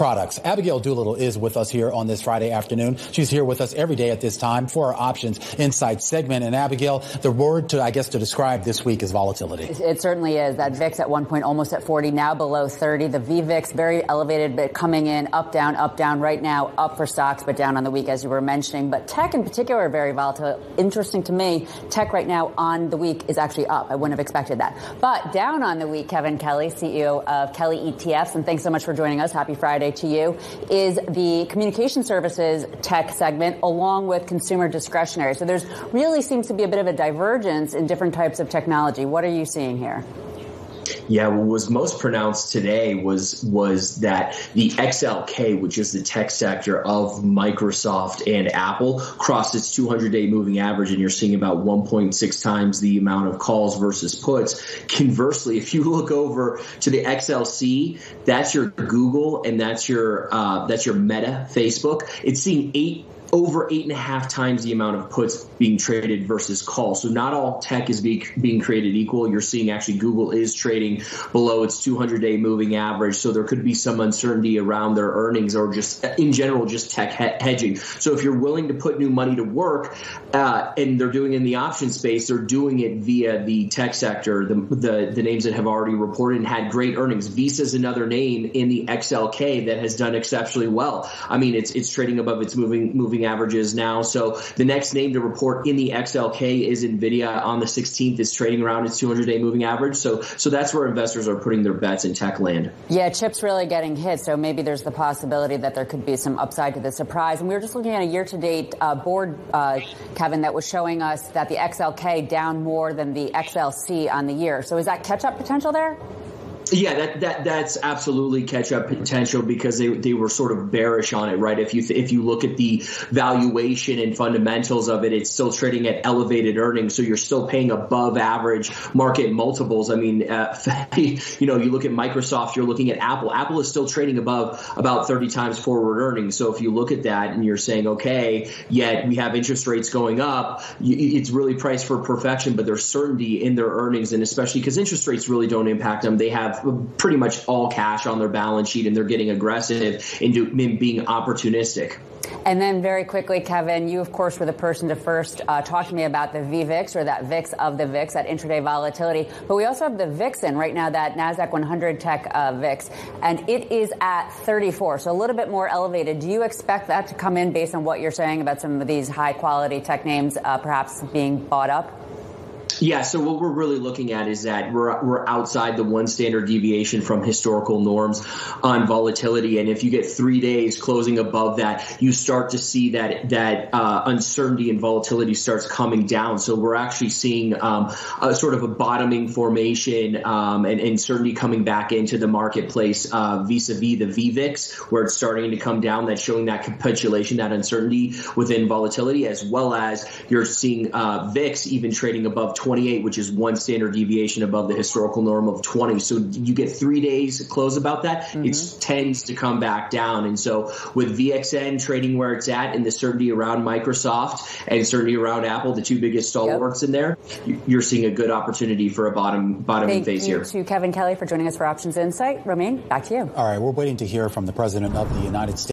products. Abigail Doolittle is with us here on this Friday afternoon. She's here with us every day at this time for our Options Insight segment. And Abigail, the word to, I guess, to describe this week is volatility. It certainly is. That VIX at one point almost at 40, now below 30. The VVIX very elevated, but coming in up, down, up, down. Right now, up for stocks, but down on the week, as you were mentioning. But tech in particular, very volatile. Interesting to me, tech right now on the week is actually up. I wouldn't have expected that. But down on the week, Kevin Kelly, CEO of Kelly ETFs, and thanks so much for joining us. Happy Friday to you. Is the communication services tech segment along with consumer discretionary. So there's really seems to be a bit of a divergence in different types of technology. What are you seeing here? Yeah, what was most pronounced today was was that the XLK, which is the tech sector of Microsoft and Apple, crossed its 200-day moving average, and you're seeing about 1.6 times the amount of calls versus puts. Conversely, if you look over to the XLC, that's your Google and that's your uh, that's your Meta, Facebook. It's seeing eight over eight and a half times the amount of puts being traded versus calls. So not all tech is be, being created equal. You're seeing actually Google is trading below its 200 day moving average. So there could be some uncertainty around their earnings or just in general, just tech he- hedging. So if you're willing to put new money to work, uh, and they're doing in the option space, they're doing it via the tech sector, the, the, the names that have already reported and had great earnings. Visa is another name in the XLK that has done exceptionally well. I mean, it's, it's trading above its moving, moving averages now. So the next name to report in the XLK is Nvidia on the 16th. It's trading around its 200 day moving average. So so that's where investors are putting their bets in tech land. Yeah, chips really getting hit. So maybe there's the possibility that there could be some upside to the surprise. And we were just looking at a year to date uh, board, uh, Kevin, that was showing us that the XLK down more than the XLC on the year. So is that catch up potential there? Yeah, that, that that's absolutely catch up potential because they, they were sort of bearish on it, right? If you if you look at the valuation and fundamentals of it, it's still trading at elevated earnings, so you're still paying above average market multiples. I mean, uh, you know, you look at Microsoft, you're looking at Apple. Apple is still trading above about 30 times forward earnings. So if you look at that and you're saying, okay, yet we have interest rates going up, it's really priced for perfection, but there's certainty in their earnings, and especially because interest rates really don't impact them. They have pretty much all cash on their balance sheet and they're getting aggressive in, do, in being opportunistic. And then very quickly, Kevin, you of course were the person to first uh, talk to me about the VVIX or that VIX of the VIX, that intraday volatility. But we also have the VIXN right now, that NASDAQ 100 tech uh, VIX, and it is at 34, so a little bit more elevated. Do you expect that to come in based on what you're saying about some of these high quality tech names uh, perhaps being bought up? Yeah, so what we're really looking at is that we're, we're outside the one standard deviation from historical norms on volatility. And if you get three days closing above that, you start to see that, that uh, uncertainty and volatility starts coming down. So we're actually seeing um, a sort of a bottoming formation um, and, certainty coming back into the marketplace uh, vis-a-vis the VVIX, where it's starting to come down. That's showing that capitulation, that uncertainty within volatility, as well as you're seeing uh, VIX even trading above 20 28, which is one standard deviation above the historical norm of 20. So you get three days to close about that. Mm-hmm. It tends to come back down. And so with VXN trading where it's at and the certainty around Microsoft and certainty around Apple, the two biggest stalwarts yep. in there, you're seeing a good opportunity for a bottom bottoming phase here. Thank you to Kevin Kelly for joining us for Options Insight. Romaine, back to you. All right, we're waiting to hear from the President of the United States.